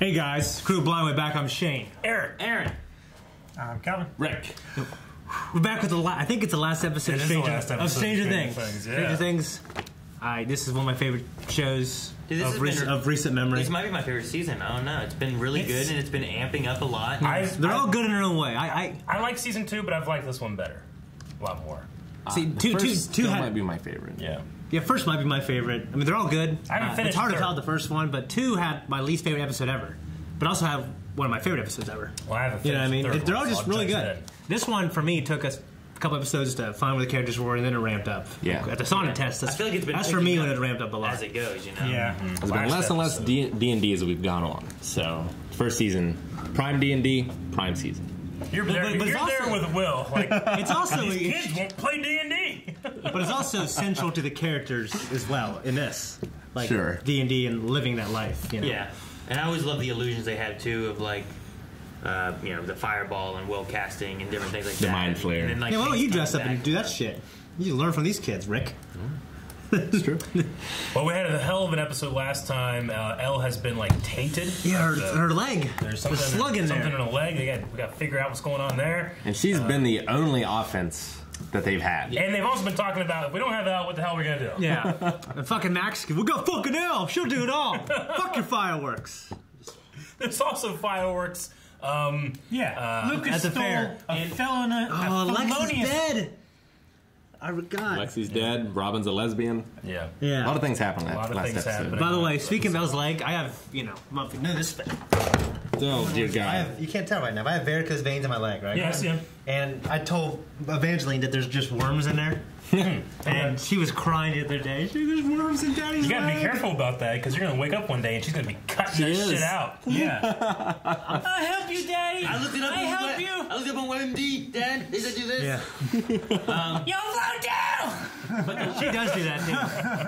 Hey guys, Crew Blind Wave back. I'm Shane. Eric. Aaron. Um, Calvin. Rick. We're back with the la- I think it's the last episode, It of is the Stranger, last of episode Stranger of Things. Stranger Things, yeah. Stranger Things. I this is one of my favorite shows Dude, this has of, been recent, a- of recent memory. This might be my favorite season. I don't know. It's been really It's- good and it's been amping up a lot. I, They're I, all good in their own way. I, I I like season two, but I've liked this one better. A lot more. see two, two, First two still had- might be my favorite. Yeah. Yeah, first might be my favorite. I mean, they're all good. I haven't Uh, finished It's hard to tell the first one, but two had my least favorite episode ever, but also have one of my favorite episodes ever. Well, I haven't You know what I mean? third They're all just really good. then. This one for me took us a couple episodes to find where the characters were, and then it ramped up. Yeah. At the Sonic test, that's, I feel like it's been that's for me up when it ramped up a lot. as it goes, you know? Yeah. It's been less and less D and D as we've gone on. So first season, prime D and D, prime season. You're But- there, but- but you're it's there with Will. Like, It's also these kids won't play D&D. but it's also central to the characters as well in this, like Sure. D and D and living that life. You know? Yeah. And I always love the illusions they have too of like, uh, you know, the fireball and will casting and different things like The that. Mind Flayer. And then, like, Yeah, why don't things you dress up coming and do that shit? You learn from these kids, Rick. It's true. Well, we had a hell of an episode last time. Uh, Elle has been like tainted. Yeah, her, The- her leg. There's the something, slug in something there. in the leg. They got, we got to figure out what's going on there. And she's been the only offense that they've had. And they've also been talking about if we don't have Elle, what the hell are we gonna do? Yeah, and fucking Max, we got fucking Elle. She'll do it all. Fuck your fireworks. There's also fireworks. Um, Yeah, Uh, Lucas at the stole fair. a And- felon. Oh, a Lex is felonious- dead. I forgot. Lexi's dead. Robin's a lesbian. yeah. Yeah. A lot of things happened A lot of last things episode. happened. By the way, speaking of Elle's leg, I have, you know, I'm this thing. Oh dear I God. have, you can't tell right now, but I have varicose veins in my leg, right? Yeah, I see him. And I told Evangeline that there's just worms in there. and she was crying the other day. She, there's worms in Daddy's You gotta be careful about that because you're gonna wake up one day and she's gonna be cutting She that is. shit out. Yeah. I help you, Daddy. I looked it up. I help Web- you. I looked it up on WebMD, Dad. They said do this. Yeah, Yo, float down. But she does do that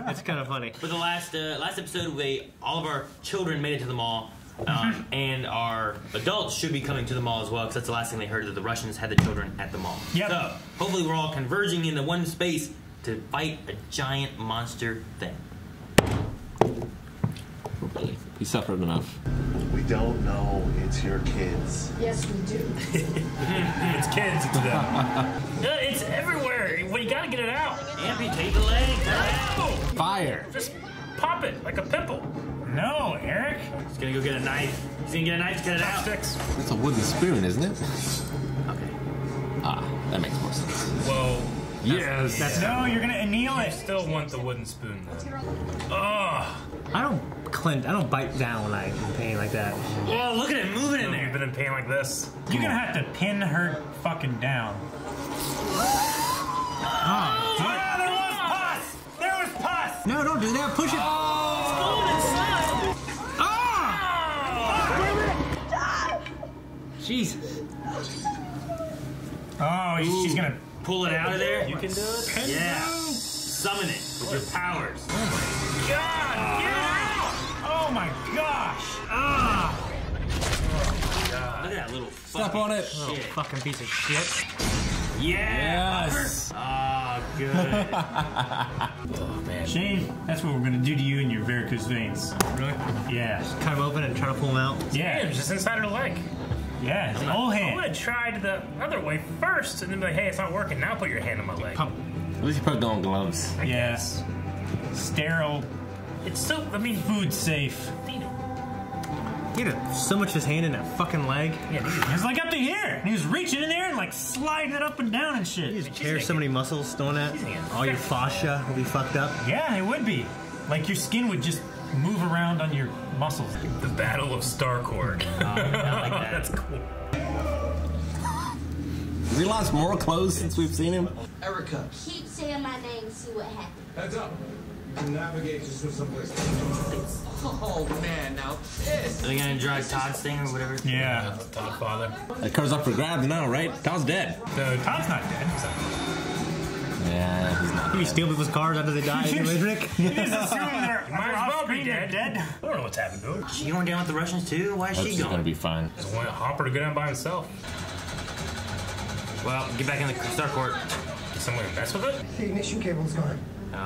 too. It's kind of funny. For the last uh, last episode, we all of our children made it to the mall, um, and our adults should be coming to the mall as well because that's the last thing they heard that the Russians had the children at the mall. Yep. So hopefully, we're all converging into one space to fight a giant monster thing. Hopefully. He suffered enough. We don't know it's your kids. Yes, we do. It's kids. It's them. Yeah, it's everywhere. Well, you gotta get it out. Amputate the leg. Fire. Just pop it like a pimple. No, Eric. He's gonna go get a knife. He's gonna get a knife to cut it out. Sticks. That's a wooden spoon, isn't it? Okay. Ah, that makes more sense. Whoa. Yes. That's No, you're gonna anneal it. I still want the wooden spoon though. Oh, I don't clench. I don't bite down when I'm in pain like that. Oh, look at it moving in there. you've there. been in pain like this. You're gonna have to pin her fucking down. Ah, Ah, there was pus. There was pus. no, don't do that. Push it. Ah! Jesus. Oh, she's gonna. Pull it out of there. You can do it. Yeah. Summon it with your powers. Oh my God, get it out! Oh my gosh! Ah! Look at that little Step on it. shit. Fucking piece of shit. Yeah. Yes. Ah, oh, good. Oh man. Shane, that's what we're gonna do to you and your varicose veins. Really? Yeah. Cut them open and try to pull them out. Yeah. It's just inside her leg. Yeah. It's an old I would have tried the other way first and then be like, hey, it's not working. Now put your hand on my leg. Pump. At least you put on gloves. Yes. Sterile, It's so, I mean, food safe. He had so much his hand in that fucking leg. yeah, dude. It was like up to here. And he was reaching in there and like sliding it up and down and You shit. just tear so many muscles doing that. gonna- All your fascia will be fucked up. Yeah, it would be. Like your skin would just move around on your muscles. The Battle of Starcourt. Oh, I like that. That's cool. Has he lost more clothes since we've seen him? Erica. Keep saying my name, see what happens. Heads up. You can navigate just to someplace. Oh man, now this. Are they gonna drag Todd's thing or whatever? Yeah. Todd Father. That car's up for grabs now, right? Todd's dead. No, Todd's not dead. Yeah, he's not. You steal people's cars after they die, anyways, Rick. You just assume they're, Might as well be screen, dead. dead. I don't know what's happened to her. She going down with the Russians too? Why is That's she gonna going? To be fine. Just want Hopper to go down by himself. Well, get back in the Starcourt. Did someone mess with it? The ignition cable's gone. Oh,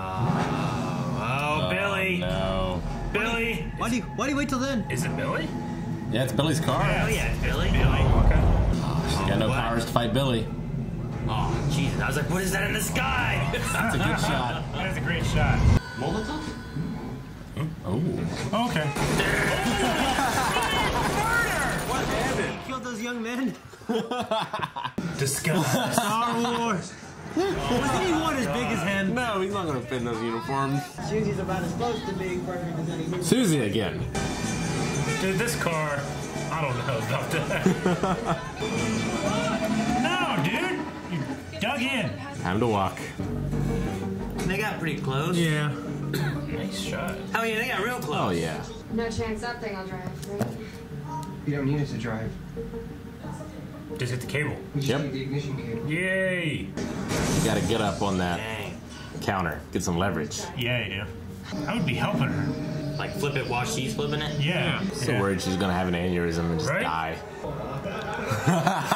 oh, oh Billy. No. Billy. Why do you Why do you wait till then? Is it Billy? Yeah, it's Billy's car. Oh yeah, it's Billy. Billy. Okay. Oh, She's got no what? powers to fight Billy. Oh Jesus! I was like, what is that in the sky? That's a good shot. That is a great shot. Molotov? Hmm? Oh. oh. Okay. What happened? He killed those young men. Disgust. Star Wars. Was anyone as big as him? No, he's not gonna fit in those uniforms. Susie's about as close to being perfect as any Susie again. Dude, this car, I don't know about that. no, dude. You dug in. Time to walk. they got pretty close. Yeah. Nice shot. Oh yeah, they got real close. Oh yeah. No chance that thing will drive, right? You don't need it to drive. Just hit the cable. Just Yep. need the ignition cable. Yay. You gotta get up on that Dang. counter. Get some leverage. Yeah, you do. I would be helping her. Like flip it while she's flipping it. Yeah. So yeah. worried she's gonna have an aneurysm and just Right? die.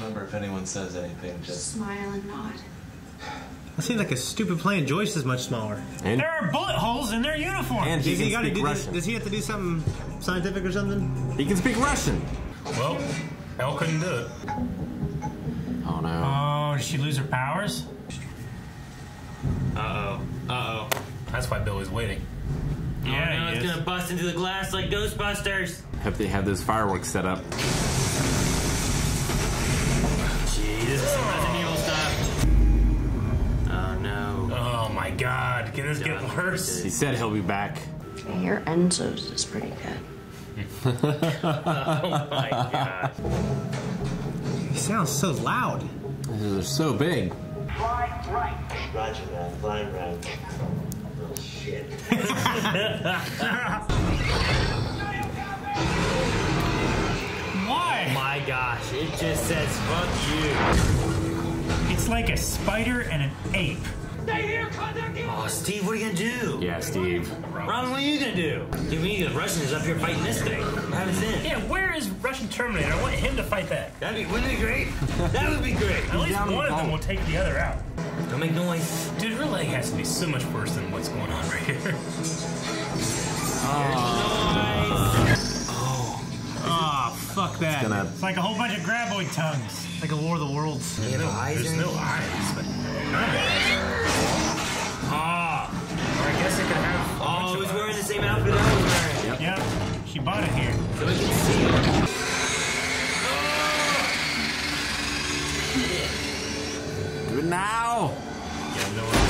Remember, if anyone says anything, just Smile and nod. That seems like a stupid plane. Joyce is much smaller. And, There are bullet holes in their uniform. and he Does he, can gotta speak do, Russian. does he have to do something scientific or something? He can speak Russian. well, Elle couldn't do it. Oh no. Oh, did she lose her powers? Uh oh. Uh oh. That's why Billy's waiting. Yeah, Yeah, no, he it's gonna bust into the glass like Ghostbusters. Hope they have those fireworks set up. Gee, this is some Resident Evil stuff. Oh no. Oh my god, can this get worse? He said he'll be back. Your Enzo's is pretty good. Oh my god. He sounds so loud. They're so big. Roger that, flying right. Oh shit. Why? My gosh, it just says fuck you. It's like a spider and an ape. Oh, Steve, what are you gonna do? Yeah, Steve. Robin, what are you gonna do? Dude, we need the Russians up here fighting this thing. Have us in. Yeah, where is Russian Terminator? I want him to fight that. That'd be, wouldn't it be great? That would be great. At least one of them will take the other out. Don't make noise. Dude, her leg has to be so much worse than what's going on right here. Oh, fuck that. Gonna It's like a whole bunch of graboid tongues. Like a War of the Worlds. You have eyes There's no eyes, but Ah, or I guess it could have. Oh, bunch he's of wearing the same outfit I was wearing. Yep, she bought it here. So we can see. good now. Yeah, no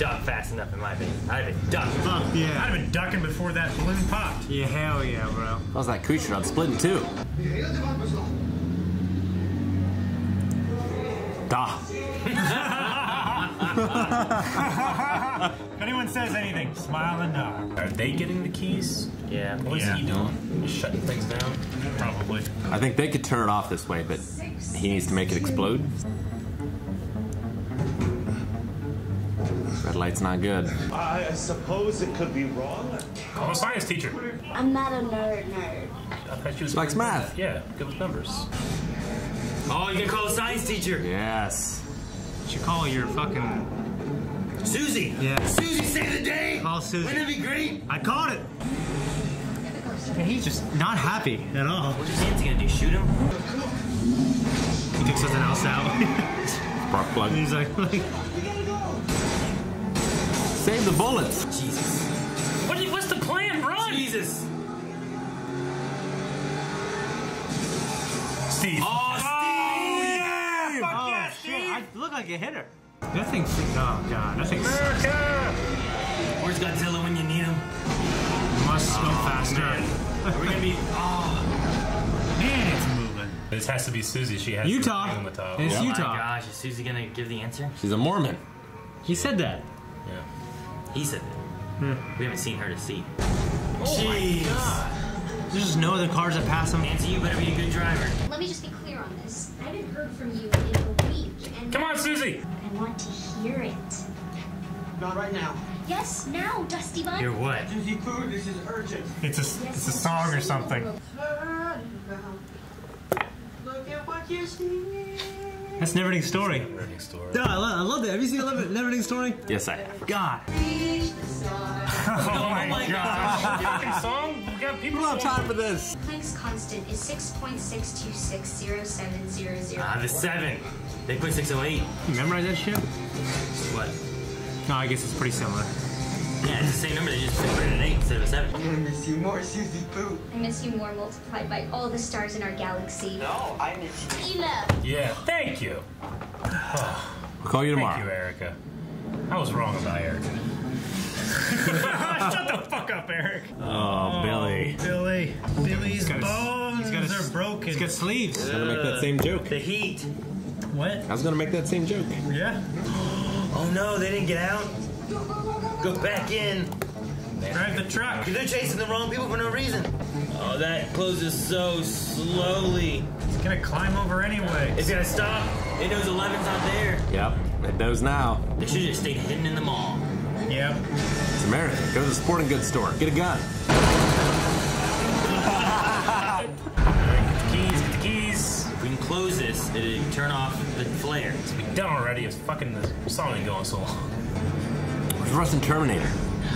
did duck fast enough, in my opinion. I'd have been ducked. Fuck I'd have been ducking before that balloon popped. Yeah, hell yeah, bro. How's that creature on splitting two? Da. If anyone says anything, smile and nod. Are they getting the keys? Yeah. What is yeah. he doing? Just shutting things down? Probably. I think they could turn it off this way, but he needs to make it explode. Light's not good. I suppose it could be wrong. I'm a science teacher. I'm not a nerd nerd. I thought she was Likes good with math. that. Yeah, good with numbers. Oh, you gonna call a science teacher? Yes. You should call your fucking. Susie! Yeah. Susie, save the day! Call Susie. Wouldn't it be great? I caught it! And he's just not happy at all. What's your Nancy gonna do? Shoot him? He took something else out. Spark plug. he's like, like, Save the bullets. Jesus. What you, what's the plan? Run! Jesus. Steve. Oh, oh Steve! yeah! Fuck oh yeah, shit, I look like a hitter. That thing, oh god, that thing America! Where's Godzilla when you need him? must go oh, faster. Are we gonna be? Oh, Man, it's moving. This has to be Susie. She has Utah. To be on the top. It's oh my gosh! Is Susie gonna give the answer? She's a Mormon. He said that. Yeah. He said it. Hmm. We haven't seen her to see. Oh Jeez. There's just no other cars that pass him. Nancy, you better be a good driver. Let me just be clear on this. I haven't heard from you in a week, and Come on, Susie! I want to hear it. Not right now. Yes, now, Dusty Bun. You're what? Emergency food, this is urgent. It's a, it's a song or something. Look at what you see. That's Neverending Story. Burning story. Duh, I, lo- I love that. Have you seen Never- Neverending Story? Yes, I have. God. Oh my god. Fucking song? We got people We don't have time for this. Planck's constant is 6.6260700. Ah, the seven. They put 608. You memorize that shit? What? No, I guess it's pretty similar. Yeah, it's the same number. They just put it in an eight instead of a seven. I'm gonna miss you more, Susie Poo. I miss you more multiplied by all the stars in our galaxy. No, I miss you. Ela. Yeah, thank you. We'll call you tomorrow. Thank you, Erica. I was wrong about Erica. Shut the fuck up, Eric. Oh, Billy. Oh, Billy. Billy's got a- bones he's got are broken. He's got sleeves. I was gonna make that same joke. The heat. what? I was gonna make that same joke. Yeah. Oh no, they didn't get out. Go back in. Drive the truck. They're chasing the wrong people for no reason. Oh, that closes so slowly. It's gonna climb over anyway. It's gonna stop. It knows 11's not there. Yep, it knows now. They should have just stayed hidden in the mall. Yep. It's America. Go to the sporting goods store. Get a gun. Get the keys, get the keys. If we can close this, it'll turn off the flare. It's been done already. It's fucking the song ain't going so long. Where's Russian Terminator?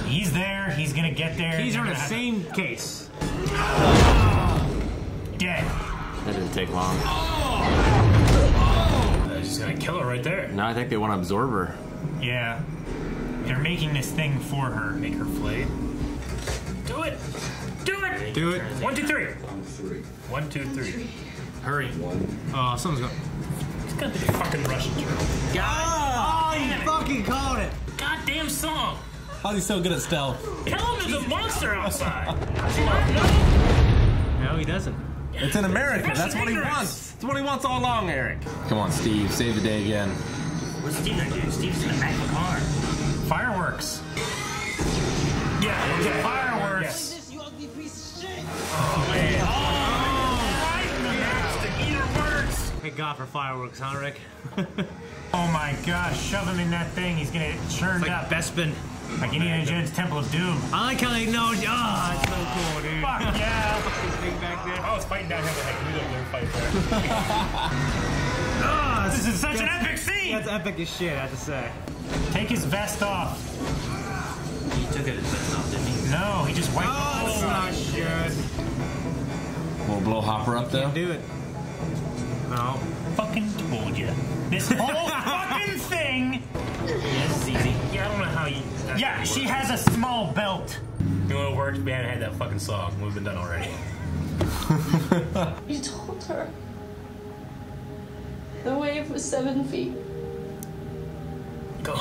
He's there. He's gonna get there. He's They're the gonna same case. Dead. That didn't take long. They're just gonna kill her right there. No, I think they want to absorb her. Yeah. They're making this thing for her. Make her flay. Do it. Do it. Do it. One, two, three. One, two, three. Hurry. Uh, oh, someone's going. It's gonna be the fucking Russian turtle. Oh, you fucking called it. Goddamn song. How's he so good at stealth? Tell him there's a monster outside. Does he not know? No, he doesn't. It's in America. Russian That's what he wants. That's what he wants all along, Eric. Come on, Steve. Save the day again. What's Steve gonna do? Steve's in the back of the car. Fireworks. Yeah, yeah. fireworks. Man. Oh, Thank God for fireworks, huh, Rick? Oh my gosh, shove him in that thing. He's gonna get churned like up. Bespin. Like Indiana Jones Temple of Doom. I like how they know. Oh, it's so cool, dude. Fuck yeah. Thing back there. I was fighting down here, but heck, we don't let fight there. Oh, This is such an epic scene. That's epic as shit, I have to say. Take his vest off. He took it as best off, didn't he? No, he just wiped Oh, the that's whole not good. We'll blow Hopper up though. Do it. No. Fucking told you. This whole fucking thing. Yes, it's easy. Yeah, I don't know how you. Yeah, she has a small belt. You know what worked? We hadn't had that fucking song. We've been done already. You told her. The wave was seven feet. Go.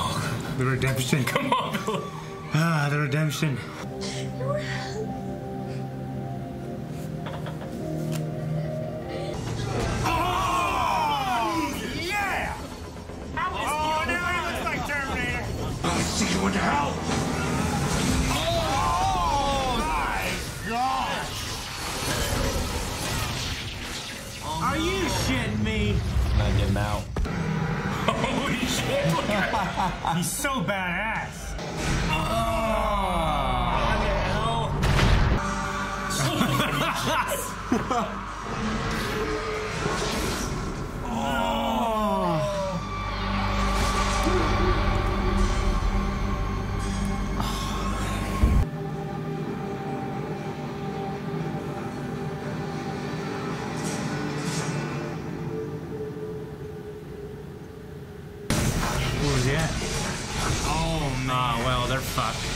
The redemption. Come on, Ah, the redemption. See you hell. Oh, my gosh. Are you shitting me? Not getting out. Holy shit, look at him. He's so badass. Oh, what the hell?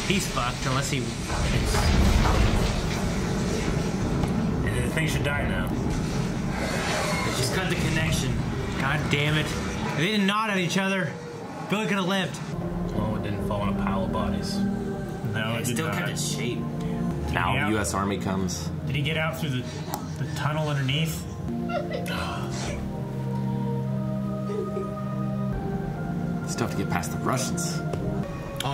He's fucked unless he. The thing should die now. Just cut the connection. God damn it. If they didn't nod at each other, Billy could have lived. Oh, it didn't fall in a pile of bodies. No, It it did still not. kept its shape. Now the U.S. Army comes. Did he get out through the, the tunnel underneath? Still have to get past the Russians.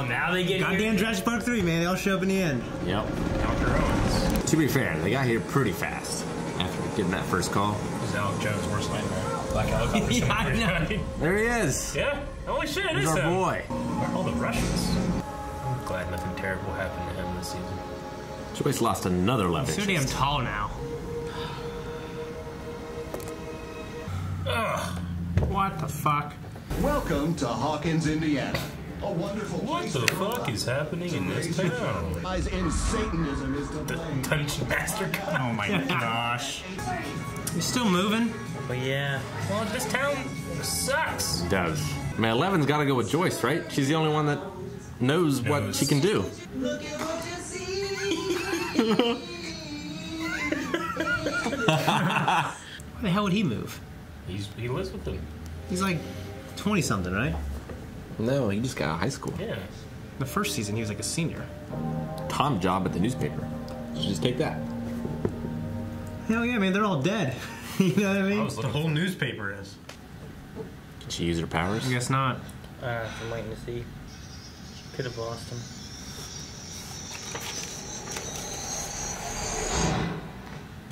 Now they get Goddamn here. Jurassic Park 3, man. They all show up in the end. Yep. Dr. Owens. To be fair, they got here pretty fast after getting that first call. This is Alex Jones' worst nightmare. Black helicopter. Yeah, I somewhere. There he is. yeah? Holy shit, it He's is our him. boy. Where are all the Russians? I'm glad nothing terrible happened to him this season. Joyce lost another love So damn interest. tall now. Ugh. What the fuck? Welcome to Hawkins, Indiana. A wonderful What the fuck is happening in this Raise your town? Lies in Satanism is the The. Dungeon Master. Oh my gosh. You still moving? But yeah, Well, this town sucks. Does. Man, Eleven's got to go with Joyce, right? She's the only one that knows, what she can do. Why the hell would he move? He's he lives with them. He's like 20 something, right? No, he just got out of high school. Yeah. The first season, he was like a senior. Tom job at the newspaper. Should just take that. Hell yeah, man, they're all dead. you know what I I mean? was The whole newspaper is. Can she use her powers? I guess not. uh, I'm waiting to see. Could have lost him.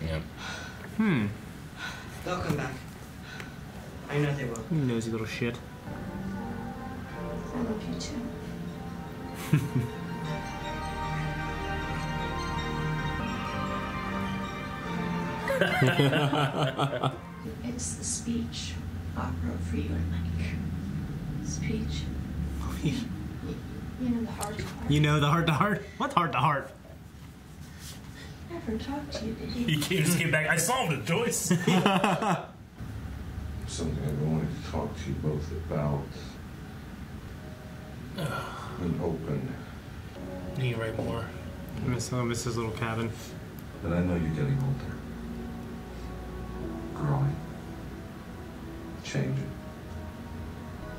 Yeah. Hmm. They'll come back. I know they will. You nosy little shit. I love you too. it's the speech opera for you and Mike. Speech. You know the heart to heart. You know the heart to heart? What heart to heart? Never talked to you, did he? He came, just came back. I solved it, Joyce. Something I wanted to talk to you both about. An open. Need to write more. I Miss, oh, miss his little cabin. But I know you're getting older. Growing. Changing.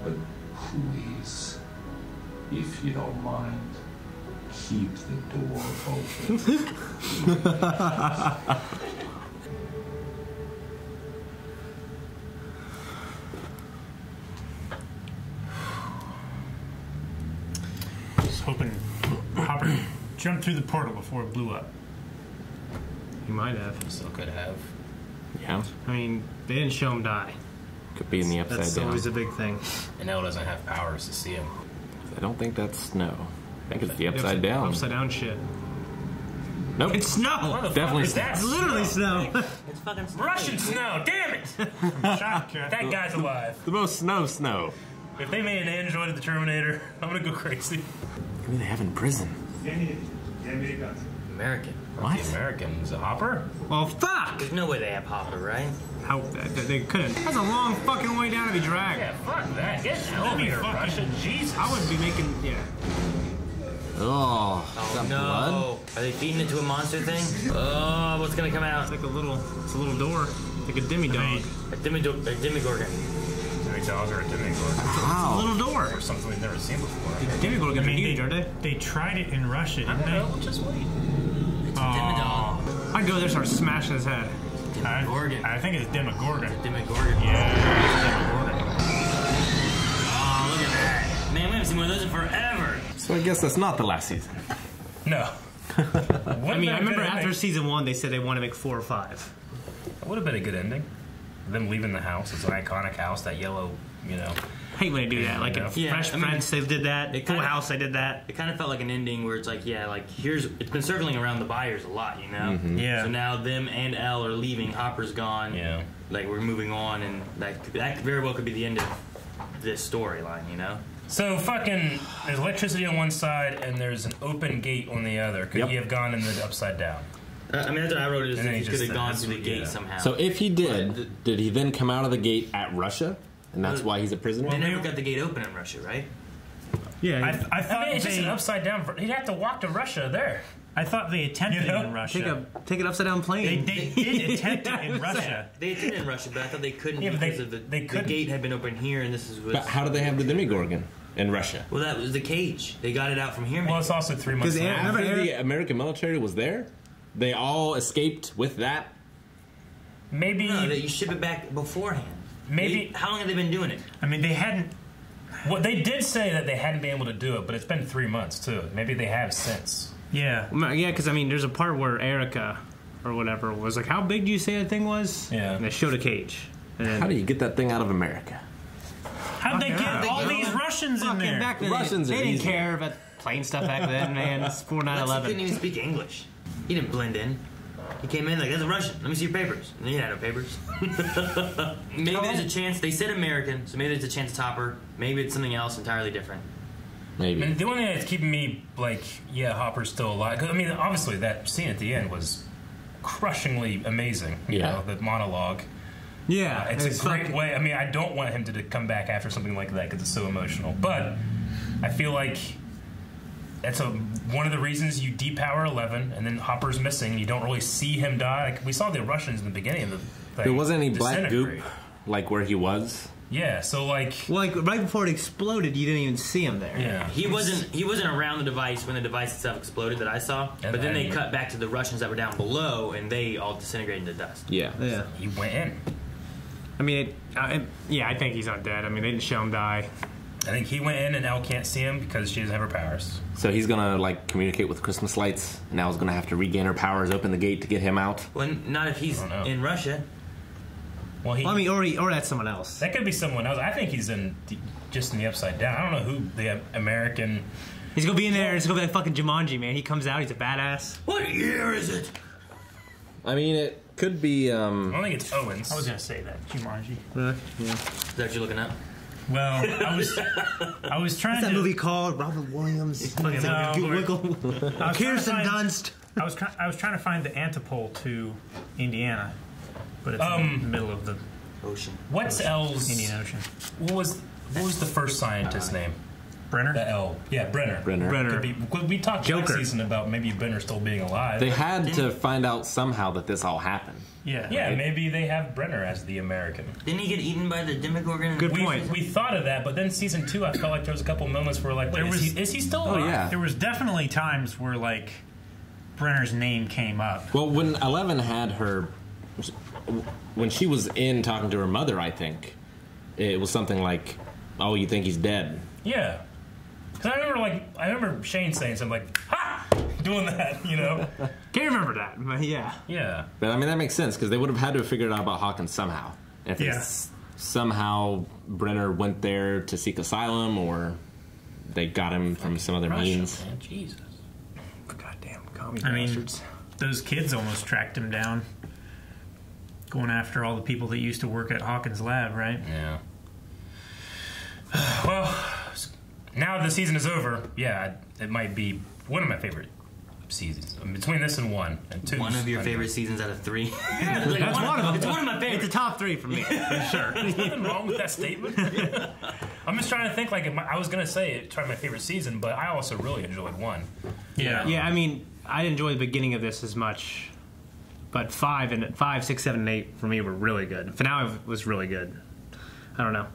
But please, if you don't mind, keep the door open. Just hoping Hopper jumped through the portal before it blew up. He might have. Still could have. Yeah. I mean, they didn't show him die. Could be in the upside That's down. always a big thing. And Elle doesn't have powers to see him. I don't think that's snow. I think it's the upside down. Upside down shit. Nope. It's snow! What the Definitely fuck is that? It's literally snow. It's fucking Russian snow. Damn it! Shotgun. That guy's alive. the most snow snow. If they made an android of the Terminator, I'm gonna go crazy. Maybe they have in prison. American. What? The Americans, a Hopper? well, fuck! There's no way they have Hopper, right? How they, they couldn't. That's a long fucking way down to be dragged. Yeah, fuck that. Get over here, Russia. Jesus. I wouldn't be making. Yeah. Oh, Oh is that no! blood? Are they feeding it to a monster thing? Oh, what's gonna come out? It's like a little. It's a little door. Like a demi dog. A, demido- a demigorgon. A dog or a demigorgon. A little door. Or something we've never seen before. Demigorgons I are mean, huge, they, aren't they? they tried it in Russia, I didn't don't they? know. Just wait. Oh, I'd go there, start smashing his head. Demogorgon. I think it's Demogorgon. Demigorgon. Yeah, Oh, look at that. Man, we haven't seen one of those in forever. So I guess that's not the last season. No. I mean, I remember after season one, they said they want to make four or five. It would have been a good ending. Them leaving the house. It's an iconic house. That yellow, you know. I hate when they do that. Like in Yeah, Fresh I mean, Prince, they did that. it Full kinda- House, they did that. It kind of felt like an ending where it's like, yeah, like here's it's been circling around the Byers a lot, you know. Mm-hmm. Yeah. So now them and Elle are leaving. Hopper's gone. Yeah. Like we're moving on, and that that very well could be the end of this storyline, you know. So fucking, there's electricity on one side and there's an open gate on the other. Could Yep. he have gone in the upside down? Uh, I mean, that's what I wrote. Is And then he he could have gone through the gate yeah. somehow. So if he did, did he then come out of the gate at Russia? And that's why he's a prisoner? they never got the gate open in Russia, right? Yeah. I, I thought I mean, it's just an upside down. He'd have to walk to Russia there. I thought they attempted You know? it in Russia. take a take an upside down plane. they did attempt it in Russia. They did in Russia, but I thought they couldn't Yeah, because they- of the, they couldn't. gate had been open here, and this is was. But how did they have the Demigorgon in Russia? well, that was the cage. They got it out from here. Well, man. it's also three months Because later. Aaron- After the American military was there, they all escaped with that. Maybe, no, that you ship it back beforehand. maybe. They- how long have they been doing it? I mean, they hadn't. Well, they did say that they hadn't been able to do it, but it's been three months too. Maybe they have since. Yeah. Yeah, because I mean, there's a part where Erica or whatever was like, "How big do you say that thing was?" Yeah. And they showed a cage. And How do you get that thing out of America? How'd they get hell. all these Russians in Fucking there? back then, Russians they, are they didn't easy. care about plane stuff back then, man. It's before Lex, he 9/11. couldn't even speak English. He didn't blend in. He came in like, "That's a Russian. Let me see your papers." And he had no papers. maybe there's a chance they said American, so maybe there's a chance it's Hopper. Maybe it's something else entirely different. Maybe. And the only thing that's keeping me like, yeah, Hopper's still alive. 'cause, I mean, obviously that scene at the end was crushingly amazing. You Yeah. know, the monologue. Yeah, Uh, it's, it's a great fucking- way. I mean, I don't want him to d- come back after something like that because it's so emotional. But I feel like that's a one of the reasons you depower Eleven, and then Hopper's missing, and you don't really see him die. Like we saw the Russians in the beginning of the. Thing There wasn't any black goop like where he was. Yeah, so like, Well, like right before it exploded, you didn't even see him there. yeah, He wasn't he wasn't around the device when the device itself exploded that I saw. And but then they cut back to the Russians that were down below, and they all disintegrated into dust. Yeah. Yeah. He went in. I mean, it, uh, it- yeah, I think he's not dead. I mean, they didn't show him die. I think he went in, and Elle can't see him because she doesn't have her powers. So he's gonna like communicate with Christmas lights. and Now he's gonna have to regain her powers, open the gate to get him out. Well, not if he's I don't know. in Russia. Well, he. Well, I mean, or he, or that's someone else. that could be someone else. I think he's in the, just in the upside down. I don't know who the American. He's gonna be in there. It's gonna be like fucking Jumanji, man. He comes out. He's a badass. What year is it? I mean, it could be. um I don't think it's Owens. I was gonna say that Jumanji. Is that what you're looking up? Well, I was, I was trying What's that to. movie called? Robert Williams. No, Wiggle. I was trying to Kirsten find- Dunst. I was, try, I was trying to find the antipole to Indiana, but it's in Um, the middle of the Ocean. What's L's? Indian Ocean. What was what was the first scientist's name? Brenner. The L. Yeah, Brenner. Brenner. Brenner. Could be, well, we talked last Joker. season about maybe Brenner still being alive. They had to find out somehow that this all happened. Yeah. yeah, maybe they have Brenner as the American. Didn't he get eaten by the Demogorgon? Good We, point. we thought of that, but then season two, I felt like there was a couple moments where like, wait, There is, was- he, is he still Oh alive? yeah. There was definitely times where like Brenner's name came up. Well, when Eleven had her, when she was in talking to her mother, I think it was something like, "Oh, you think he's dead?" Yeah. Because I remember like I remember Shane saying something like "Ha!" Doing that, you know? Can't remember that. but Yeah. yeah. But I mean, that makes sense because they would have had to have figured out about Hawkins somehow. If Yeah. it's somehow Brenner went there to seek asylum, or they got him from some other means. Man, Jesus. Goddamn commie I mean, those kids almost tracked him down, going after all the people that used to work at Hawkins Lab, right? Yeah. Well, now the season is over. Yeah, it might be one of my favorite seasons. Between this and one and two. One of your I- favorite seasons out of three. That's one of them. It's one of my It's the top three for me, for sure. There's nothing wrong with that statement. I'm just trying to think. Like, I was gonna say it's probably my favorite season, but I also really enjoyed one. Yeah. Yeah, I mean, I didn't enjoy the beginning of this as much, but five and five, six, seven, and eight for me were really good. Finale was really good. I don't know.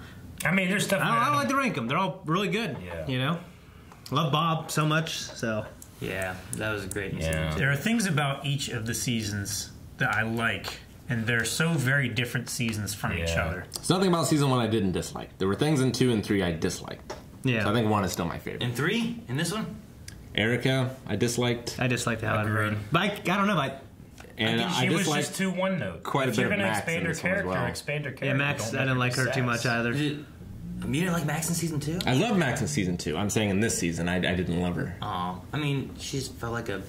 I mean, there's stuff. I don't, I don't like to rank them. They're all really good. Yeah. You know, love Bob so much. So Yeah, that was a great. Yeah. There are things about each of the seasons that I like, and they're so very different seasons from each other. There's nothing about season one I didn't dislike. There were things in two and three I disliked. yeah, So I think one is still my favorite. In three, in this one, Erica, I disliked, I dislike the hell out of her. Agreed. But I, I don't know. I, and think I, She was just too one note. quite a if bit you're of gonna Max expand in her this one as character, well. expand her character. yeah, Max, Don't I didn't like her too much either. It, you didn't like Max in season two? I love Max in season two. I'm saying in this season, I, I didn't love her. Oh, I mean, she just felt like a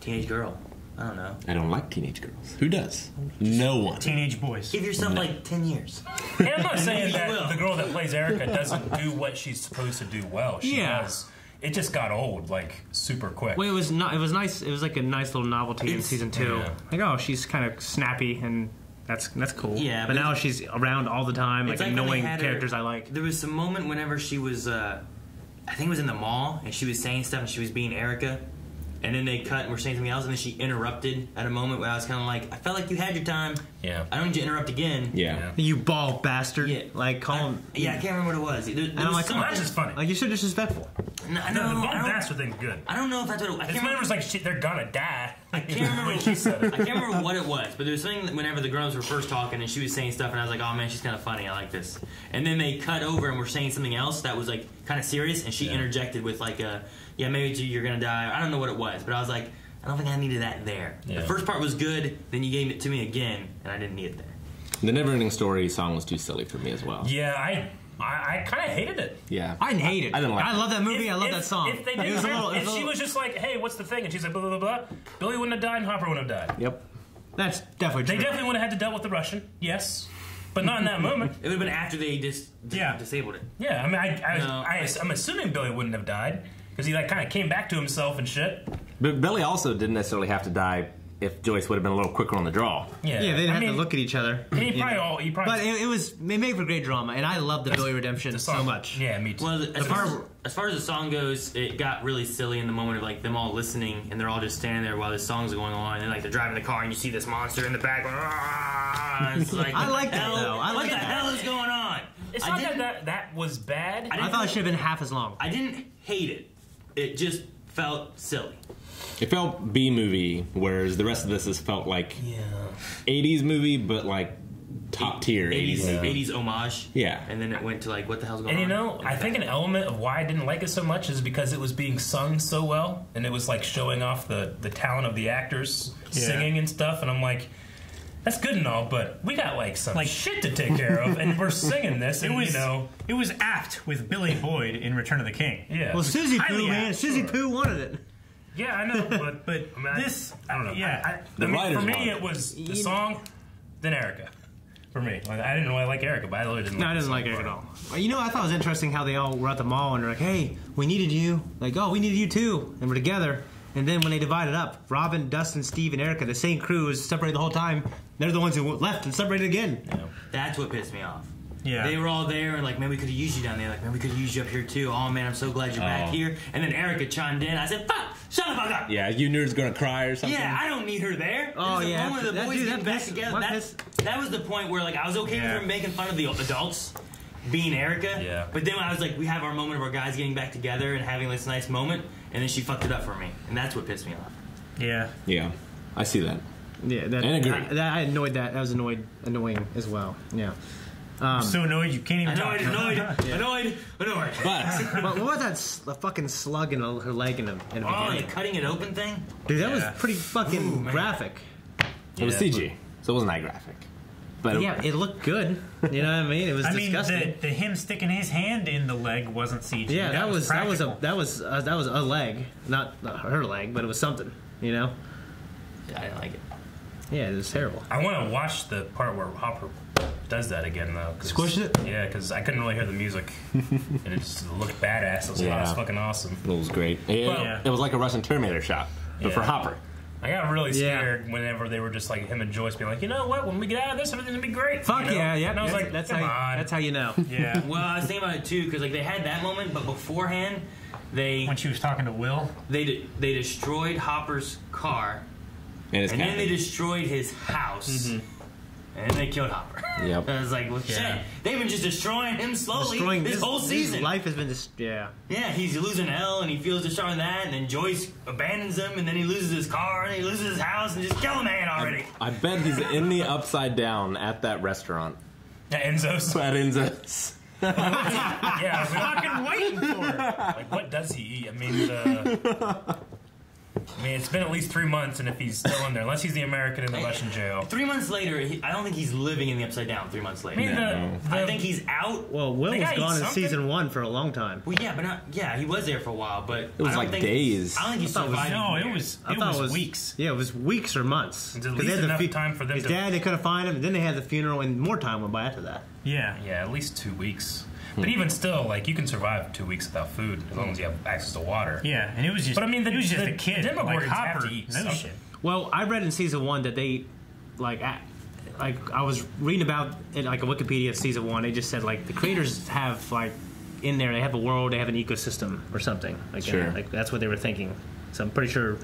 teenage girl. I don't know. I don't like teenage girls. Who does? No one. Teenage boys. Give yourself like ten years. And I'm not saying You will. that the girl that plays Erica doesn't do what she's supposed to do well. She Yeah. does. It just got old like super quick. Well, it was not. It was nice. It was like a nice little novelty in It's- season two. yeah. Like, oh, she's kind of snappy, and that's that's cool. Yeah, but, but now she's around all the time, like, like annoying had her- characters I like. There was some moment whenever she was, uh, I think it was in the mall, and she was saying stuff, and she was being Erica. And then they cut and were saying something else, and then she interrupted at a moment where I was kind of like, I felt like you had your time. Yeah. I don't need you to interrupt again. Yeah. You bald bastard! Yeah. Like call him. Yeah, I can't remember what it was. There, there And I'm was like, something- That's just funny. Like you should disrespectful. No, I no, the I Bomb don't- Bastard thing's good. I don't know if that's what it was. I It's can't when it remember. was like shit, they're gonna die. I can't remember. When she said I can't remember what it was, but there was something that whenever the girls were first talking and she was saying stuff, and I was like, "Oh man, she's kind of funny. I like this." And then they cut over and were saying something else that was like kind of serious, and she Yeah. interjected with like, a, "Yeah, maybe you're gonna die." I don't know what it was, but I was like, "I don't think I needed that there." Yeah. The first part was good, then you gave it to me again, and I didn't need it there. The Neverending Story song was too silly for me as well. Yeah, I I, I kind of hated it. Yeah. I didn't hate it. I didn't like I it. love that movie. If- I love if- that song. If they It did was a little- it if was a she was just like, "Hey, what's the thing?" and she's like, "Blah blah blah,", blah Billy wouldn't have died, and Hopper wouldn't have died. Yep. That's definitely true. They true. definitely would have had to deal with the Russian, yes, but not in that moment. It would have been after they just dis- Yeah. disabled it. Yeah, I mean, I, I, No. I, I'm assuming Billy wouldn't have died because he like kind of came back to himself and shit. But Billy also didn't necessarily have to die if Joyce would have been a little quicker on the draw. Yeah, Yeah, they didn't I have mean, to look at each other. He probably know. all he probably But it, it was it made for great drama, and I love the Billy redemption the so much. Yeah, me too. Well, as, far as, as far as the song goes, it got really silly in the moment of like them all listening and they're all just standing there while this song's going on, and like they're driving the car and you see this monster in the back going. "Ah," like, I like that, hell- though. I what the that. hell is going on? it's I not that, that that was bad. I thought it should have been half as long. I didn't hate it. It just felt silly. It felt B movie, whereas the rest of this has felt like yeah. 80s movie, but like top tier 80s, 80s, movie. 80s homage. Yeah. And then it went to like, what the hell's going on? And you on? know, I think an element of why I didn't like it so much is because it was being sung so well, and it was like showing off the the talent of the actors singing and stuff. And I'm like, that's good and all, but we got like some Like- shit to take care of, and we're singing this, It was you know, it was apt with Billy Boyd in Return of the King. yeah, Well, Susie Poo, man, apt, Susie sure. Poo wanted it. yeah, I know, but But I mean, this- I, don't know. yeah. I, I, The I mean, writers for me, it was the song, then Erica. For me, like, I didn't really like Erica, but I really didn't. No, like I the didn't like Erica at all. Well, You know, I thought it was interesting how they all were at the mall and they're like, "Hey, we needed you." Like, "Oh, we needed you too," and we're together. And then when they divided up, Robin, Dustin, Steve, and Erica, the same crew was separated the whole time. They're the ones who left and separated again. That's what pissed me off. Yeah. They were all there and like, man, we could have used you down there. Like, man, we could have used you up here too. Oh man, I'm so glad you're back Oh. here. And then Erica chimed in. I said, fuck, shut the fuck up. Yeah, you nerds gonna cry or something? Yeah, I don't need her there. Oh, There's a yeah, moment where the boys dude, get that back piss- together. That, that was the point where like I was okay Yeah. with her making fun of the adults being Erica. Yeah. But then when I was like, we have our moment of our guys getting back together and having this nice moment, and then she fucked it up for me, and that's what pissed me off. Yeah. Yeah, I see that. Yeah, that, And agree. I, that I annoyed that. That was annoyed, annoying as well. Yeah. I'm so annoyed you can't even Annoyed, talk. annoyed, annoyed, annoyed. But but what was that s- the fucking slug in her leg in the, in the Oh, the cutting it open thing. Dude, that Yeah. was pretty fucking Ooh, man. graphic. it was CG, so it wasn't that graphic. But Yeah, it looked good. You know what I mean? It was I mean, the, the him sticking his hand in the leg wasn't CG. yeah, that, was, that was a that was uh, that was a leg, not, not her leg, but it was something. You know? Yeah, I didn't like it. Yeah, it was terrible. I want to watch the part where Hopper does that again, though. 'cause- Squishes it? Yeah, because I couldn't really hear the music, and it just looked badass. It was, oh, Yeah. it was fucking awesome. it was great. It, Well- Yeah. it was like a Russian Terminator shot, but for Hopper. I got really Yeah. scared whenever they were just like him and Joyce being like, you know what? When we get out of this, everything's gonna be great. Fuck you know? yeah, yeah. And I was that's, like, that's come how on. that's how you know. Yeah. Well, I was thinking about it too because like they had that moment, but beforehand, they when she was talking to Will. they de- they destroyed Hopper's car, And it's and then they destroyed his house, mm-hmm. and they killed Hopper. Yep. I was like, well, Yeah. shit, they've been just destroying him slowly Destroying this whole his season. life has been just yeah. Yeah, he's losing L, and he feels distraught in that, and then Joyce abandons him, and then he loses his car, and he loses his house, and just kill a man already. I bet he's in the upside down at that restaurant. Yeah, Enzo's. At Enzo's. yeah, we don't- Fucking waiting for it. like what does he eat? I mean, the. I mean, it's been at least three months, and if he's still in there, unless he's the American in the Russian jail. Three months later, he, I don't think he's living in the upside down. Three months later, I mean, No. the, the, I think he's out. Well, Will was gone in season one for a long time. Well, yeah, but not. Yeah, he was there for a while, but it was like days. I don't think he I thought it was- survived. No, it was I it was, weeks. Yeah, it was weeks or months. It's at 'Cause least they had the enough time for them His to- dad, they couldn't find him, and then they had the funeral, and more time went by after that. Yeah. yeah, at least two weeks. Hmm. But even still, like you can survive two weeks without food as long as you have access to water. Yeah, and it was just. But I mean, the- it was just the- a kid. the Demogorgons like have Hopper. to eat no something. shit. Well, I read in season one that they, like, at, like I was reading about it, like a Wikipedia of season one. They just said like the creators have like in there they have a world, they have an ecosystem or something. Like, Sure. it. like that's what they were thinking. So I'm pretty sure.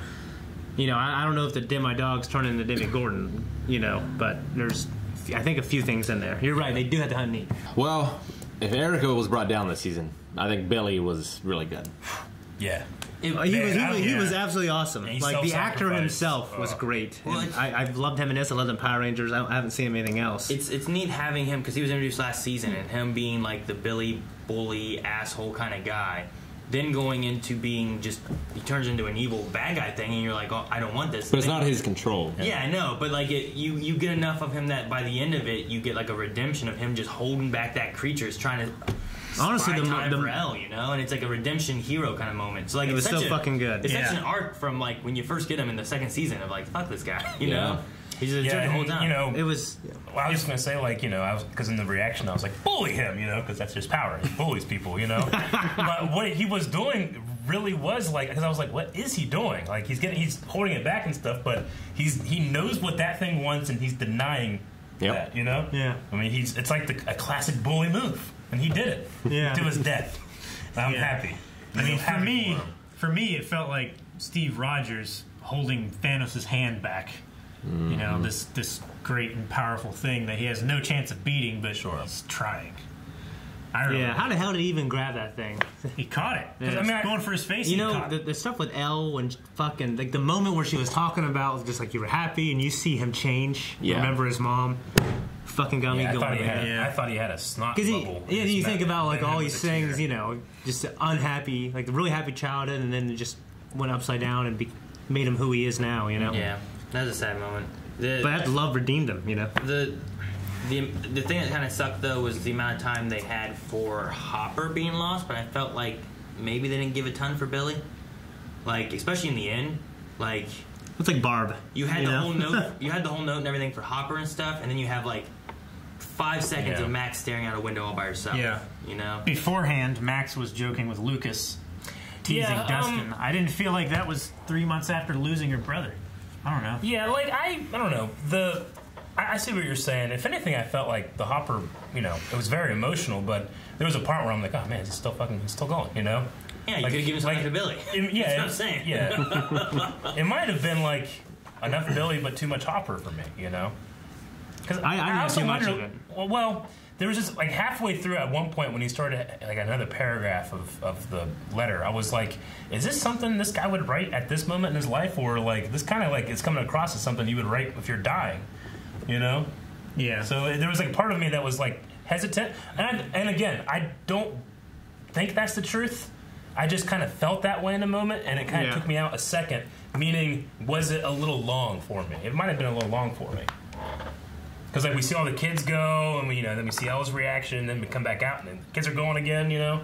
You know, I, I don't know if the Demi dogs turn into Demogorgon. You know, but there's I think a few things in there. You're right. They do have to hunt and eat. Well, if Erica was brought down this season, I think Billy was really good. Yeah. It- Uh, he was he, Man, was, he yeah. was absolutely awesome. And Like the actor self-sacrificed. himself was Oh. great. Well, I, I've loved him in this. I loved him in Power Rangers. I, I haven't seen him anything else. It's it's neat having him because he was introduced last season and him being like the Billy bully asshole kind of guy. Then going into being just he turns into an evil bad guy thing, and you're like, oh, I don't want this. But it's not his control. Yeah, I know, but like it, you you get enough of him that by the end of it, you get like a redemption of him just holding back that creature, is trying to. Honestly, the- time the- for L, you know, and it's like a redemption hero kind of moment. So like, It it's was such so a- fucking good. It's such an arc from like when you first get him in the second season of like, fuck this guy, you Yeah. know. He's just a Yeah, jerk the whole time. you know, It was. Well, I was just gonna say, like, you know, I was because in the reaction, I was like, bully him, you know, because that's his power. He bullies people, you know. but what he was doing really was like, because I was like, what is he doing? Like, he's getting, he's holding it back and stuff, but he's he knows what that thing wants, and he's denying Yep. that, you know. Yeah. I mean, he's it's like the, a classic bully move, and he did it Yeah. to his death. I'm Yeah. happy. I mean, I'm for me, him. for me, it felt like Steve Rogers holding Thanos' hand back. You know, mm-hmm. this this great and powerful thing that he has no chance of beating, but Sure. he's trying. I don't Yeah, know. how the hell did he even grab that thing? he caught it. Yeah. I mean, I, going for his face. You he know, caught the, the stuff with Elle when fucking like the moment where she was talking about just like you were happy and you see him change. Yeah. Remember his mom? Fucking got me Yeah, I thought going. he had, Yeah. I thought he had a snot Because he, yeah, you think about like all these with tear. things, you know, just unhappy, like a really happy childhood, and then it just went upside down and be, made him who he is now, you know. yeah, that was a sad moment. The, But that love redeemed him, you know. the the the thing that kind of sucked though was the amount of time they had for Hopper being lost. But I felt like maybe they didn't give a ton for Billy, like especially in the end. Like It's like Barb. you had you the know? whole note, you had the whole note and everything for Hopper and stuff, and then you have like five seconds Yeah. of Max staring out a window all by herself. Yeah. you know. Beforehand, Max was joking with Lucas, teasing Yeah, um, Dustin. I didn't feel like that was three months after losing your brother. I don't know. Yeah, like I, I don't know. The I, I see what you're saying. If anything, I felt like the Hopper, you know, it was very emotional. But there was a part where I'm like, oh man, he's still fucking, he's still going, you know? Yeah, you Like, could have given something like- to Billy. It- yeah, That's what I'm saying. Yeah, it might have been like enough Billy, but too much Hopper for me, you know? Because I- I didn't have too much of it. Well, well, there was just like halfway through at one point when he started like another paragraph of, of the letter. I was like, is this something this guy would write at this moment in his life, or like this kind of like it's coming across as something you would write if you're dying, you know? Yeah. So there was like part of me that was like hesitant, and and again, I don't think that's the truth. I just kind of felt that way in a moment, and it kind of Yeah. took me out a second. Meaning, was it a little long for me? It might have been a little long for me. Because like we see all the kids go, and we you know then we see Elle's reaction, and then we come back out, and then the kids are going again. You know,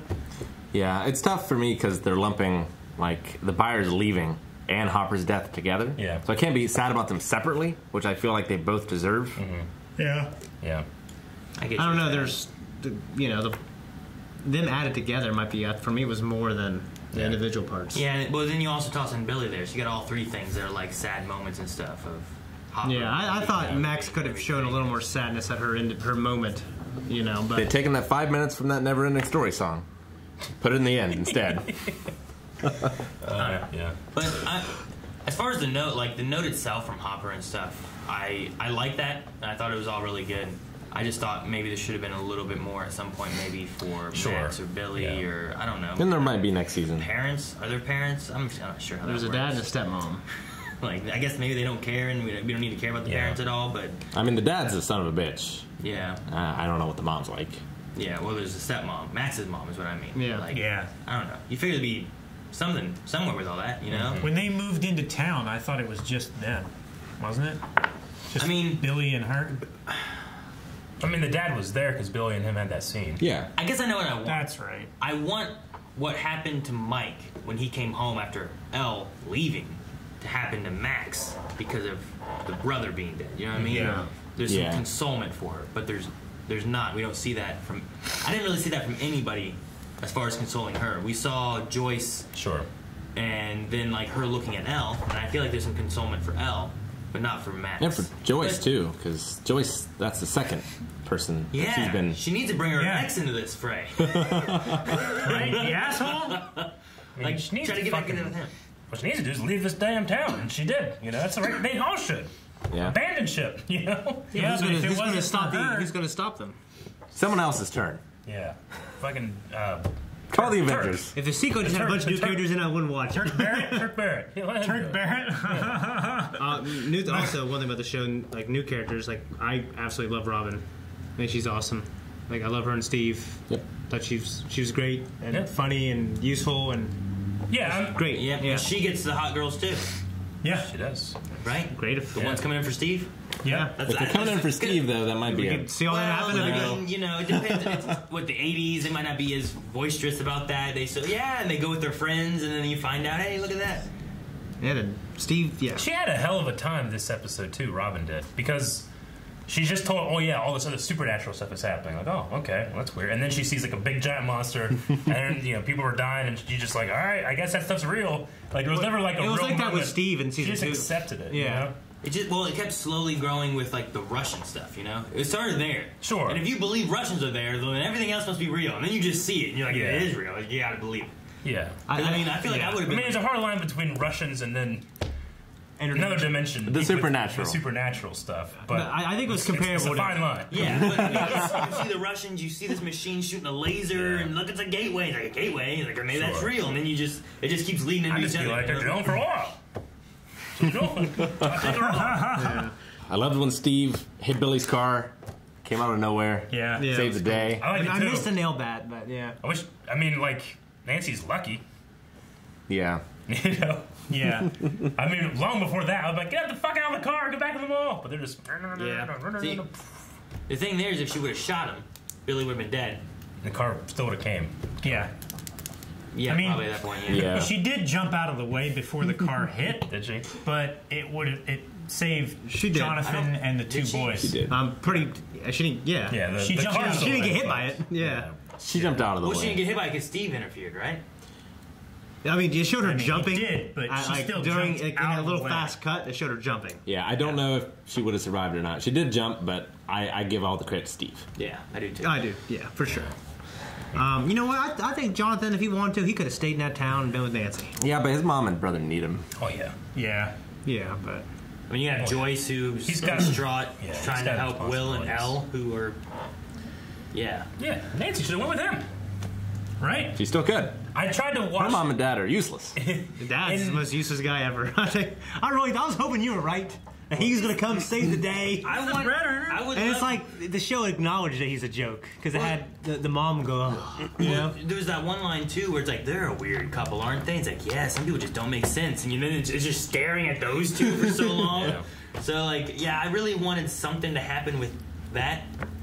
Yeah, it's tough for me because they're lumping like the Byers' leaving and Hopper's death together. Yeah. So I can't be sad about them separately, which I feel like they both deserve. Yeah. yeah. I, get I don't you. know. There's, the, you know, the them added together might be uh, for me was more than the individual parts. Yeah, and- well then you also toss in Billy there, so you got all three things that are like sad moments and stuff of. Hopper. Yeah, I, I thought Max could have shown a little more sadness at her end, her moment, you know. But They'd taken that five minutes from that never-ending story song, put it in the end instead. Uh, yeah. But I, as far as the note, like the note itself from Hopper and stuff, I I like that. And I thought it was all really good. I just thought maybe there should have been a little bit more at some point, maybe for Sure. Max or Billy Yeah. or I don't know. and there might be next season. parents are there parents? I'm, I'm not sure how there's that a dad and a stepmom. Like I guess maybe they don't care, and we, we don't need to care about the Yeah. parents at all. But I mean, the dad's a son of a bitch. yeah, Uh, I don't know what the mom's like. yeah. Well, there's a stepmom. Max's mom is what I mean. Yeah. Like, Yeah. I don't know. You figure there'd be something somewhere with all that, you know? When they moved into town, I thought it was just them, wasn't it? Just I mean- Billy and her. I mean, the dad was there because Billy and him had that scene. Yeah. I guess I know what I want. That's right. I want what happened to Mike when he came home after El leaving to happen to Max because of the brother being dead. You know what I mean? Yeah. There's Yeah. some consolement for her, but there's there's not. We don't see that from. I didn't really see that from anybody as far as consoling her. We saw Joyce Sure. and then like her looking at El, and I feel like there's some consolement for El, but not for Max. And for Joyce But- too, because Joyce, that's the second person that Yeah, she's been. she needs to bring her Yeah. ex into this fray. Right? the asshole? Like she needs try to to get back fucking. in him. What she needs to do is leave this damn town, and she did. You know, that's the right. thing. all should. Yeah. Abandon ship. You know. Yeah, who's gonna, who's gonna stop for the, her- Who's gonna stop them? Someone else's turn. Yeah. Fucking. Uh, Call the Turk. Avengers. If the sequel just had a bunch of new Turk- characters in, it, I wouldn't watch it. Turk Barrett. Turk Barrett. Yeah, let him do Turk. Barrett? Uh, new, also, one thing about the show, like new characters, like I absolutely love Robin. I think she's awesome. Like I love her and Steve. Yep. Thought she was she was great and Yeah. funny and useful and Yeah, I'm, great. Yeah, yeah. she gets the hot girls too, Yeah. she does. right? great. If, The one's coming in for Steve. Yeah. That's, If they're coming in for Steve, though, that might we be a could see all that happen. Well, and I we mean, you know, it depends. it's, what the '80s, it might not be as boisterous about that. They so yeah, and they go with their friends, and then you find out, hey, look at that. Yeah, then Steve. Yeah. She had a hell of a time this episode too. Robin did because she just told, oh yeah, all this other supernatural stuff is happening. Like, oh okay, well, that's weird. And then she sees like a big giant monster, and you know people are dying, and she's just like, all right, I guess that stuff's real. Like it was never like a It was real like that with moment. Steve in She just two. accepted it. you Yeah. know? It just well, it kept slowly growing with like the Russian stuff. You know, it started there. Sure. And if you believe Russians are there, then everything else must be real. And then you just see it, and you're like, yeah, Yeah. it is real. Like, you gotta believe it. Yeah, I, mean, I feel like. I would have. I mean, been. there's a hard line between Russians and then another dimension. The with- supernatural. The supernatural stuff. But But I, I think it was it's, it's comparable a to. fine line. yeah, but I mean, it's- you see the Russians, you see this machine shooting a laser, and look, it's a gateway. It's like a gateway. It's like maybe that's real, and then you just it just keeps leading into I each just other. feel like you they're know? drilling for oil. Keep going. I think they're wrong. I loved when Steve hit Billy's car, came out of nowhere, Yeah. Yeah. saved the day. I like I missed the nail bat, but yeah. I wish. I mean, like Nancy's lucky. Yeah. You know. Yeah. I mean, long before that, I was like, get the fuck out of the car, get back in the mall. But they're just. Yeah. See, the thing there is, if she would have shot him, Billy would have been dead. The car still would have came. Yeah. Yeah, I mean- probably at that point. Yeah. Yeah. She did jump out of the way before the car hit, Did she? but it would it saved She did. Jonathan and the two did she? boys. She did. I'm pretty. Uh, she didn't. Yeah. Yeah. The, She the jumped car out. She didn't get hit by it. fucked. Yeah. She jumped out of the Well, she didn't get hit by it because Steve interfered, right? I mean, you showed her I mean, he jumping. did, but I- she like, still during jumped like, in out a of little the way. fast cut. They showed her jumping. Yeah, I don't know if she would have survived or not. She did jump, but I, I give all the credit to Steve. Yeah, I do too. I do. Yeah, for sure. Um, you know what? I, I think Jonathan, if he wanted to, he could have stayed in that town and been with Nancy. Yeah, but his mom and brother need him. Oh yeah. Yeah. Yeah, but I mean, you have Joyce who's He's got- distraught, Yeah, he's trying to got help Will and Elle, who are. Yeah. Yeah. Nancy should have went with him. Right? She still could. I tried to watch. Her mom and dad are useless. the dad's And- the most useless guy ever. I really, I was hoping you were right. And he was gonna come save the day. I want. I would. And it's like the show acknowledged that he's a joke because it had the, the mom go, oh, you know. There was that one line too where it's like they're a weird couple, aren't they? It's like yeah, some people just don't make sense, and you know it's, it's just staring at those two for so long. Yeah. So like yeah, I really wanted something to happen with that.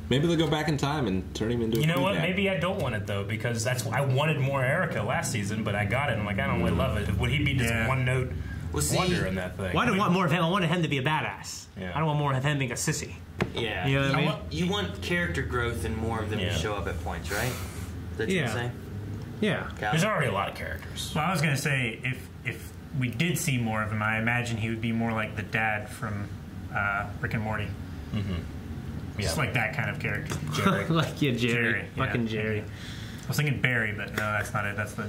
Maybe they'll go back in time and turn him into a You know what? dad. Maybe I don't want it though because that's I wanted more Erica last season, but I got it. I'm like, I don't really love it. Would he be just Yeah. one note Well, see- wonder in that thing? Well, I I don't mean, want more of him. I wanted him to be a badass. Yeah. I don't want more of him being a sissy. Yeah. You know what I mean? want- You want character growth and more of them Yeah. to show up at points, right? That's Yeah. what you're saying. Yeah. Cal? There's already a lot of characters. Well, I was gonna say if if we did see more of him, I imagine he would be more like the dad from uh, Rick and Morty. Just Yeah. like that kind of character. Jerry. like yeah, Jerry, Jerry, yeah. fucking Jerry. I was thinking Barry, but no, that's not it. That's the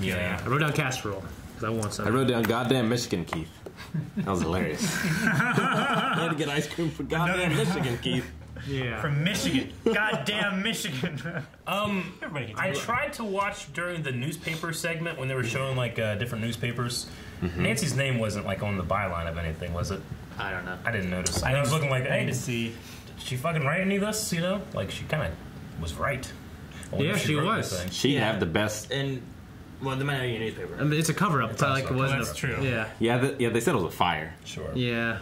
yeah. I wrote down casserole because I want some. I wrote down goddamn Michigan, Keith. That was hilarious. I had to get ice cream for goddamn Michigan, Keith. yeah. from Michigan. Goddamn Michigan. Um, I tried to watch during the newspaper segment when they were showing like uh, different newspapers. Nancy's name wasn't like on the byline of anything, was it? I don't know. I didn't notice. I was looking like, I hey, need to see. She fucking write any of this? You know, like she kind of was right. I Yeah, if she was. She'd Yeah. have the best. And well, the might not be a newspaper. I mean, it's a cover up. It's Like it wasn't. That's a- true. Yeah. Yeah, the, yeah. They said it was a fire. Sure. Yeah.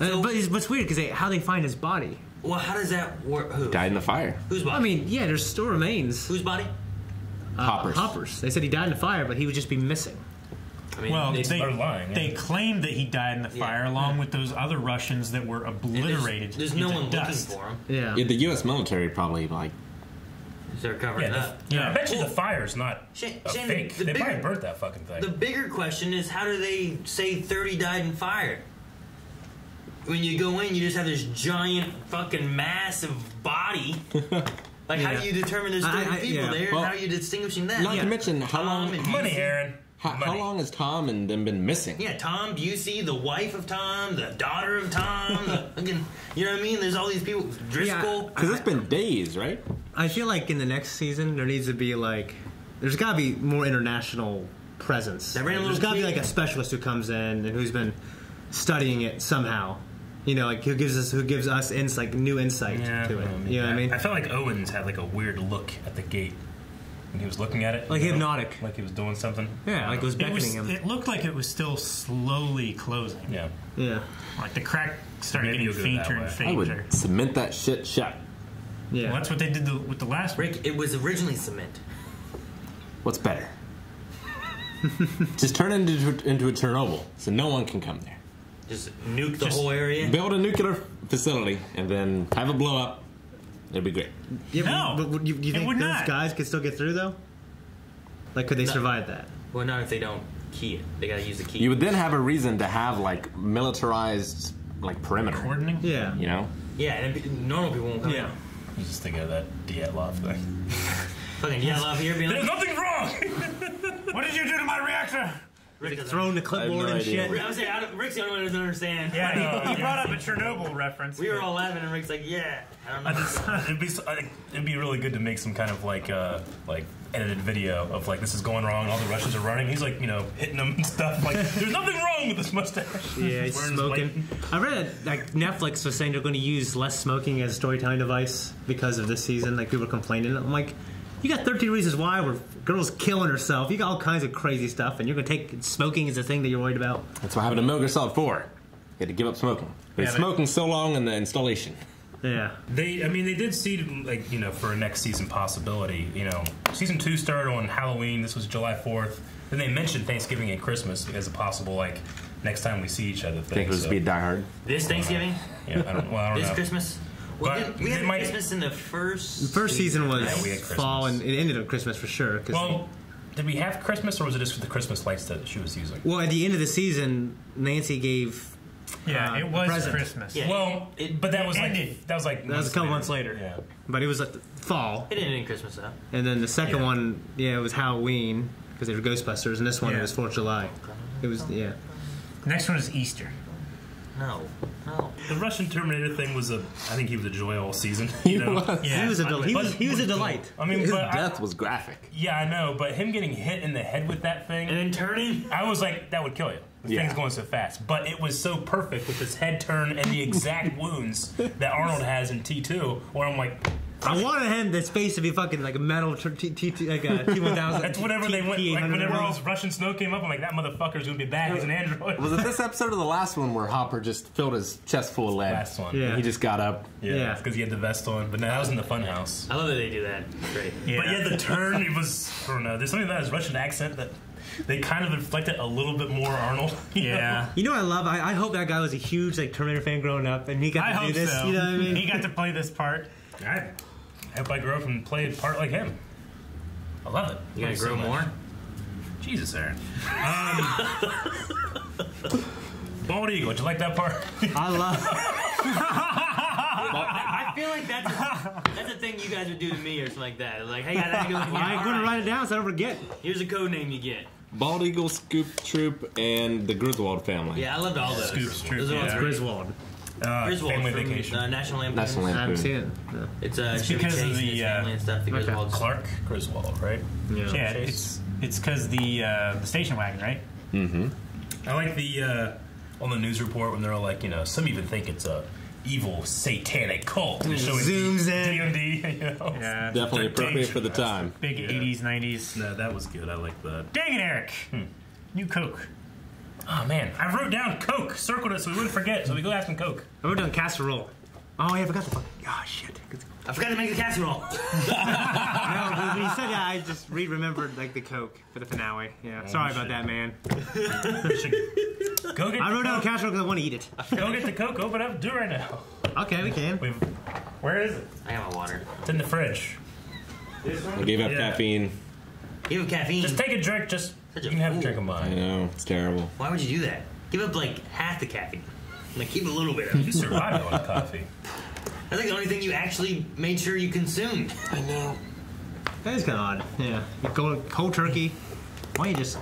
Uh, but it's, but it's weird because how they find his body. Well, how does that work? Who? Died in the fire. Whose body? I mean, yeah, there's still remains. whose body? Uh, Hoppers. Hoppers. They said he died in the fire, but he would just be missing. I mean, Well, they, they, are lying, yeah. they claimed that he died in the fire, along with those other Russians that were obliterated. there's no into one dust. looking for him. Yeah. Yeah, the U.S. military probably like. They're covering Yeah, up. the, Yeah. I bet you Well, the fire's not Shane- a Shane, fake. the they bigger- probably burnt that fucking thing. The bigger question is how do they say 30 died in fire? When you go in, you just have this giant fucking massive body. Like, how do you determine there's 30 I- I- people yeah. there? Well, how are you distinguishing that? Not Yeah. to mention how long. and Money, Busey. Aaron. How, how long has Tom and them been missing? Yeah, Tom Busey, the wife of Tom, the daughter of Tom, the you know what I mean? There's all these people. Driscoll. Because it's been days, right? I feel like in the next season there needs to be like, there's got to be more international presence. That ran a there's little got to be like a specialist who comes in and who's been studying it somehow. You know, like who gives us who gives us ins like new insight Yeah, to it. um, you know what I mean? I felt like Owens had like a weird look at the gate when he was looking at it, Like you know? hypnotic. like he was doing something. Yeah, like it was It, beckoning was, him. it looked like it was still slowly closing. Yeah, yeah, Like the crack started Maybe getting you'll go that fainter and way. I fainter. would cement that shit shut. yeah. Well, that's what they did the, with the last one. It was originally cement. What's better? Just turn it into, into a Chernobyl so no one can come there. Just nuke the Just whole area. Build a nuclear facility and then have a blow up. It'll be great. Yeah, No, but, would you, you it think would those not. guys could still get through though? Like, could they No. survive that? Well, not if they don't key it. They gotta use the key. You would then have a reason to have like militarized like perimeter. Cordoning? Yeah. You know? yeah, and then pe- normal people won't come Yeah. I'm just thinking of that Dyatlov thing. Fucking yell out here, being There's nothing wrong. What did you do to my reactor? Rick doesn't- Throwing the clipboard no and idea. shit. I was saying, I don't- Rick's the only one who doesn't understand. Yeah, he, he brought up a Chernobyl reference. We were all laughing, and Rick's like, "Yeah, I don't know." I just, it'd be so- it'd be really good to make some kind of like uh like edited video of like this is going wrong all the Russians are running. He's like you know hitting them and stuff. Like there's nothing wrong with this mustache. Yeah, he's smoking. I read like Netflix was saying they're going to use less smoking as a storytelling device because of this season. Like people were complaining. I'm like, you got 13 reasons why where girls killing herself. You got all kinds of crazy stuff, and you're going to take smoking as a thing that you're worried about. That's what happened to Metal Gear Solid 4. You had to give up smoking. But Yeah, smoking so long in the installation. Yeah. They, I mean, they did see like you know for a next season possibility. You know, season two started on Halloween. This was July fourth. Then they mentioned Thanksgiving and Christmas as a possible like next time we see each other. I Thing. think it was so, be Die Hard. this Thanksgiving, yeah, I don't, well, I don't know. this know. Christmas. Well, But did- we had might- Christmas in the first. The first season was Yeah, we had fall, and it ended up Christmas for sure. 'cause- Well, did we have Christmas or was it just for the Christmas lights that she was using? well, at the end of the season, Nancy gave. Yeah, uh, it was present. Christmas. Yeah. Well, It- but that was it like that was like That was a couple months later. Yeah. But it was like the fall, It ended in Christmas though. and then the second Yeah. one, yeah, it was Halloween because they were Ghostbusters, and this one it Yeah. was Fourth of July. It was yeah. Next one is Easter. No, no. The Russian Terminator thing was a. I think he was a joy all season. You know. Yeah. He was a del- he was he was a delight. I mean, His but I- death was graphic. yeah, I know, but him getting hit in the head with that thing, And then turning. I was like, that would kill you. The Yeah. thing's going so fast, but it was so perfect with his head turn and the exact wounds that Arnold has in T two, where I'm like, I wanted him his face to be fucking like a metal t- t- t- t- like a T one thousand. that's whenever they went, like whenever all this Russian snow came up, I'm like, that motherfucker's gonna be back. He's an android. Was it this episode or the last one where Hopper just filled his chest full of lead? Last one. Yeah. And he just got up. Yeah, Yeah. because he had the vest on. But no, that was in the funhouse. I love that they do that. Great. Yeah. But yeah, the turn, it was, I don't know, there's something about his Russian accent that they kind of inflected a little bit more Arnold. you know? Yeah. You know what I love? I, I hope that guy was a huge like Terminator fan growing up, and he got I to do this. so. You know what I mean? He got to play this part. I hope I grow up and play a part like him. I love it. You gonna Love it so grow much. more? Jesus, Aaron. Um, Bald Eagle, did you like that part? I love. It. I feel like that's a, that's a thing you guys would do to me or something like that. Like, hey, I gotta go. I'm gonna write it down so I don't forget. Here's a code name you get. Bald Eagle, Scoop Troop, and the Griswold family. Yeah, I loved all those. Scoop Troop, Those are yeah. Griswold. Uh, Griswold family from Vacation. Uh, National Lampoon. National I haven't Lampoon. seen it. No. It's uh, Chevy because of Chase and the, his uh, and stuff. The okay. Griswolds. Clark Griswold, right? Yeah. Yeah, Chase. it's it's because the uh, the station wagon, right? Mm-hmm. I like the uh, on the news report when they're all like, you know, some even think it's a evil satanic cult. And it's showing Zooms in. D&D, you know. Yeah. Definitely They're appropriate for the time. Big Yeah. 80s, 90s. No, that was good. I like that. Dang it, Eric. Hmm. New Coke. Oh man, I wrote down Coke, circled it so we wouldn't forget. So we go ask him Coke. I wrote down casserole. Oh, yeah, I forgot the fuck. Oh shit. I forgot to make the casserole. No, when you said that, I just re-remembered like the Coke for the finale. Yeah, oh, sorry about that, man. Go get. I the wrote down casserole because I want to eat it. Go get the Coke. Open up. Do it right now. Okay, we can. We've. Where is it? I got my water. It's in the fridge. I gave up Yeah. caffeine. Give him caffeine. Just take a drink. Just Such you a can have a fool. drink of I mine. know, it's terrible. Why would you do that? Give up like half the caffeine. Like keep a little bit of You it. survived on coffee. That's like the only thing you actually made sure you consumed. I know. That is kind of odd. Yeah, you go cold turkey. Why don't you just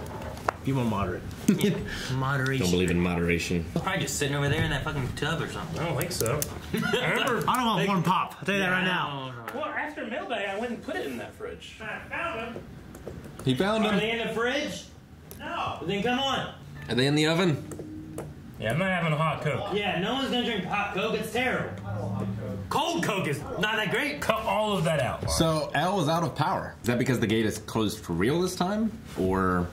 be more moderate? Moderation. Don't believe in moderation. Probably just sitting over there in that fucking tub or something. I don't think so. I remember. I don't want warm pop. I'll tell you that right now. Well, after mailbag, I went and put it in that fridge. He found them. Are they in the fridge? No. Then come on. Are they in the oven? Yeah, I'm not having a hot Coke. Yeah, no one's gonna drink hot Coke. It's terrible. Cold Coke is not that great. Cut all of that out. Mark. So El is out of power. Is that because the gate is closed for real this time, or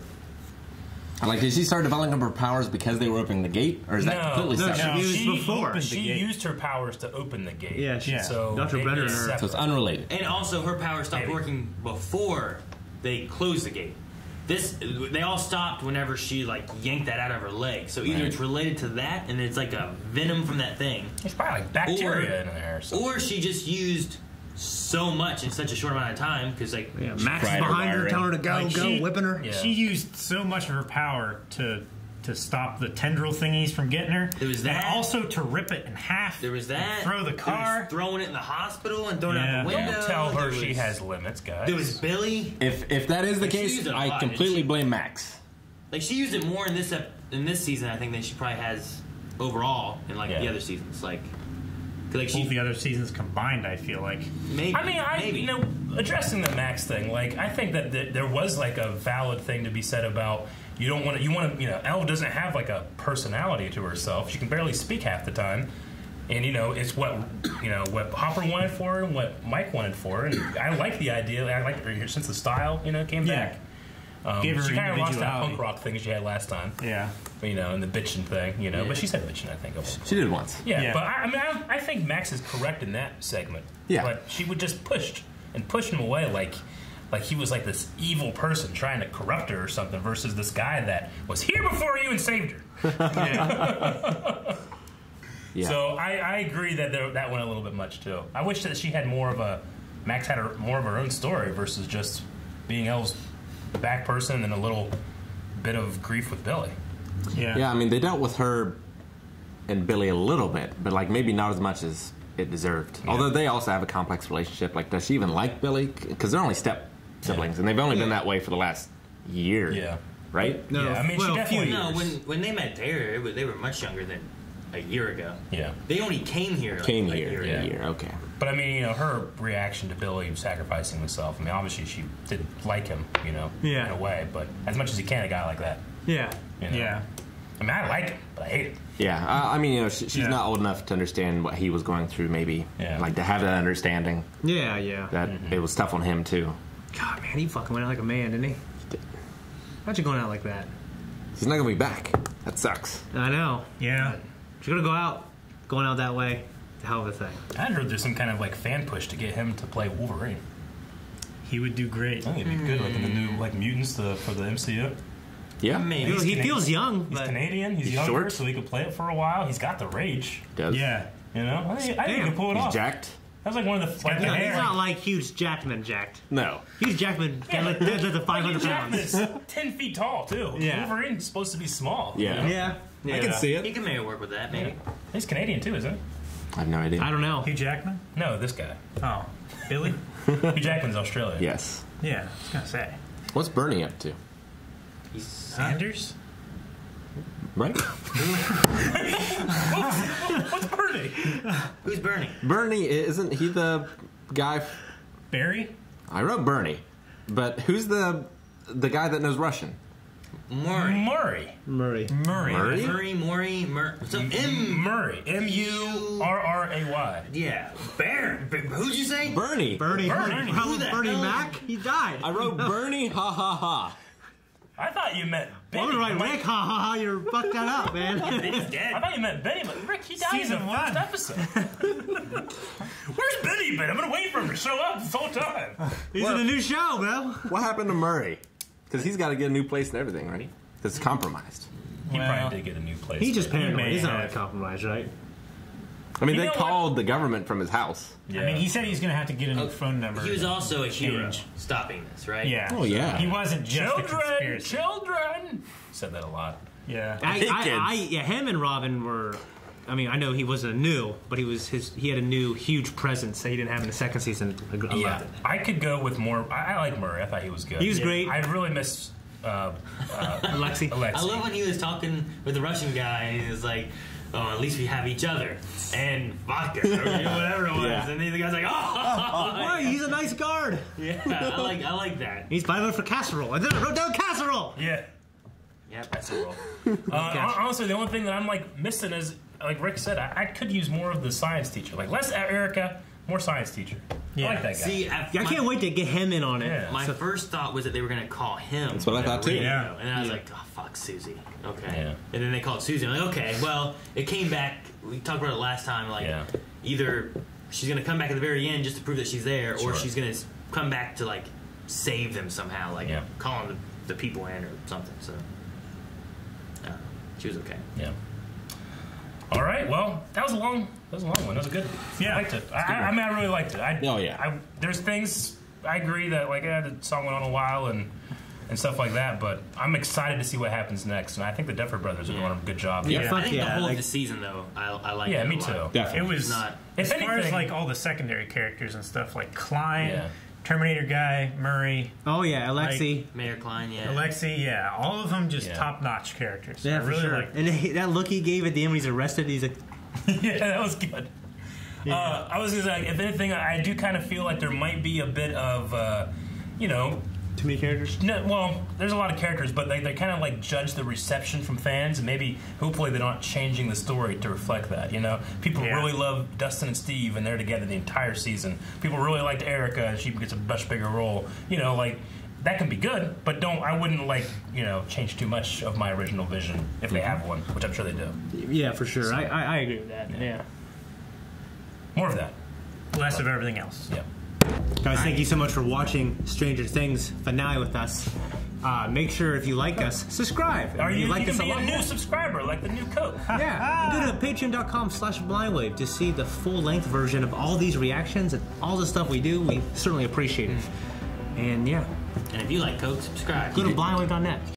like did she start developing her powers because they were opening the gate, or is that No, completely no, separate? she- she, before. opened she used her powers to open the gate. Yeah, she- Yeah. So Dr. Brenner is and. So it's unrelated. And also, her power stopped Maybe. working before they closed the gate. This they all stopped whenever she like yanked that out of her leg. So either Right. it's related to that, and it's like a venom from that thing, There's probably like bacteria in there. Or or she just used so much in such a short amount of time because like Yeah, Max is behind her, telling her to go, Like, go, she- whipping her. Yeah. She used so much of her power to to stop the tendril thingies from getting her. There was that. And also to rip it in half. there was that. Throw the There was car. throwing it in the hospital and throwing it out the window. Don't tell her There she has limits, guys. There was Billy. If if that is the Like, case, used it a I lot, completely she? blame Max. Like she used it more in this ep- in this season, I think, than she probably has overall in like the other seasons. Like, 'cause, like All she the other seasons combined, I feel like. maybe. I mean, I maybe. you know addressing the Max thing. Like, I think that th- there was like a valid thing to be said about you don't want to. You want to. You know, Elle doesn't have like a personality to herself. She can barely speak half the time. And you know, it's what you know what Hopper wanted for her and what Mike wanted for her. And I like the idea. I like her since the style, you know, came Yeah. back. Um, Gave her she kind of lost that punk rock thing she had last time, Yeah. you know, and the bitching thing, you know. But she said bitching, I think. She did once. Yeah, Yeah. but I, I mean, I, I think Max is correct in that segment. Yeah. but she would just pushed and push him away like, like he was like this evil person trying to corrupt her or something, versus this guy that was here before you and saved her. Yeah. So I, I agree that there, that went a little bit much too. I wish that she had more of a Max had her, more of her own story versus just being Elle's back person and a little bit of grief with Billy. Yeah. Yeah, I mean, they dealt with her and Billy a little bit, but like maybe not as much as it deserved. Although they also have a complex relationship. Like, does she even like Billy? Because they're only step siblings, and they've only been that way for the last year. Yeah. Right? No, Yeah, I mean, she definitely- few no, when when they met Dare, it was, they were much younger than a year ago. Yeah. They only came here. Like, Came a here year yeah. ago. year. Okay. But I mean, you know, her reaction to Billy sacrificing himself. I mean, obviously she didn't like him, you know, Yeah. in a way. But as much as you can, a guy like that. Yeah. You know? Yeah. I mean, I like him, but I hate him. Yeah, I, I mean, you know, she, she's Yeah. not old enough to understand what he was going through. Maybe, Yeah. like to have that understanding Yeah, yeah. that mm-hmm. it was tough on him too. God, man, he fucking went out like a man, didn't he? How'd you going out like that? He's not gonna be back. That sucks. I know. Yeah. If you're gonna go out, going out that way, it's a hell of a thing. I heard there's some kind of like fan push to get him to play Wolverine. He would do great. I think it'd be good, like in the new like mutants the, for the MCU. Yeah, Maybe. He, he Canadian. feels young, He's but Canadian. He's, He's younger, short. so he could play it for a while. He's got the rage. does. Yeah. You know, I think, I think he Damn. could pull it He's off. jacked. That was like one of the like got the the he's not like Hugh Jackman jacked. No. Hugh Jackman Yeah, yeah, but- like, like the 500 Hugh Jackman pounds. is ten feet tall too. Yeah. Wolverine's supposed to be small. Yeah. you know? Yeah. yeah. I can see it. He it. can maybe work with that. Maybe. He's Canadian too, isn't he? I have no idea. I don't know. Hugh Jackman? No, this guy. Oh. Billy? Hugh Jackman's Australian. Yes. Yeah, I was gonna say. What's Bernie up to? He's Sanders? Right? What's Bernie? who's Bernie? Bernie isn't he the guy? f- Barry? I wrote Bernie, but who's the the guy that knows Russian? Murray. Murray. Murray. Murray. Murray? Murray. Murray. Mur- so M. Murray. M U R R A Y. Yeah. Bear. B- Who'd you say? Bernie. Bernie. Bernie. Bernie, Who the Bernie hell- Mac? He died. I wrote Bernie. Ha ha ha. I thought you meant I'm Benny. gonna write I'm like, Rick. Ha ha ha. You're fucked that up, man. He's I dead. thought you meant Benny, but Rick, he died Season in the one. first episode. Where's Benny been? I've been waiting for him to show up this whole time. He's in a new show, bro. What happened to Murray? Because he's got to get a new place and everything, right? Because it's compromised. He Well, probably did get a new place. He just but- paranoid. may He's not have. really compromised, right? I mean, You they know what? called the government from his house. Yeah. I mean, he said he's gonna have to get a new phone number. He was also a hero Change. stopping this, right? Yeah. Oh, yeah. He wasn't just a children, conspiracy. children. Said that a lot. Yeah. I, Hey, I, kids. I, yeah, him and Robin were. I mean, I know he wasn't new, but he was his. He had a new huge presence that he didn't have in the second season. I I Yeah, loved it. I could go with more. I, I like Murray. I thought he was good. He was Yeah. great. I really miss uh, uh, Alexei. Alexei. I love when he was talking with the Russian guy and he was like, oh, at least we have each other. And vodka, or whatever it was. Yeah. And the guy's like, oh! Boy, he's a nice guard. yeah, I like, I like that. He's by for casserole. And then I wrote down casserole. Yeah. Yeah, That's a roll. uh, honestly, the only thing that I'm like missing is, like Rick said, I, I could use more of the science teacher. Like less Erica, more science teacher. I like that guy. See, I, I can't wait to get him in on it. Yeah. My So- first thought was that they were going to call him. That's what I thought, too. Yeah. And then I was like, oh, fuck, Suzie. Okay. Yeah. And then they called Suzie. I'm like, okay, well, it came back. We talked about it last time. Like, Yeah. either she's going to come back at the very end just to prove that she's there, Sure. or she's going to come back to, like, save them somehow. Like, Yeah. them the, the people in or something. So, uh, she was okay. Yeah. All right. Well, that was a long. That was a long one. That was good. Yeah. I liked it. I, I, I mean, I really liked it. I, Oh, yeah. I, there's things I agree that like yeah, the song went on a while and and stuff like that, but I'm excited to see what happens next, and I think the Duffer Brothers are doing a good job. Yeah, here. fuck I think yeah, the whole like- of the season, though, I, I like Yeah, it a me lot. too. Definitely. It was Not- as If far as like all the secondary characters and stuff, like Kline, Yeah. Terminator guy, Murray, Oh yeah, Alexei. Mayor Kline, yeah. Alexei, yeah, all of them just Yeah. top notch characters. yeah, I for really sure. like. and he- that look he gave at the end when he's arrested, he's like, yeah, that was good. Uh, I was gonna say, if anything, I do kind of feel like there might be a bit of, uh, you know, too many characters. no, well, there's a lot of characters, but they, they kind of like judge the reception from fans, and maybe hopefully they're not changing the story to reflect that. You know, people Yeah. really love Dustin and Steve, and they're together the entire season. People really liked Erica, and she gets a much bigger role. You know, like that can be good, but don't I wouldn't like you know change too much of my original vision if they have one, which I'm sure they do. Yeah, for sure. I, I, I agree with that. Yeah. More of that. Less of everything else. Yeah. Guys, thank you so much for watching Stranger Things finale with us. Uh, make sure if you like us, subscribe. Or If you, like you us can be a a new subscriber, like the new Coke. Yeah, go to patreon.com slash blindwave to see the full length version of all these reactions and all the stuff we do. We certainly appreciate it. And yeah, And if you like Coke, subscribe. go to blindwave.net.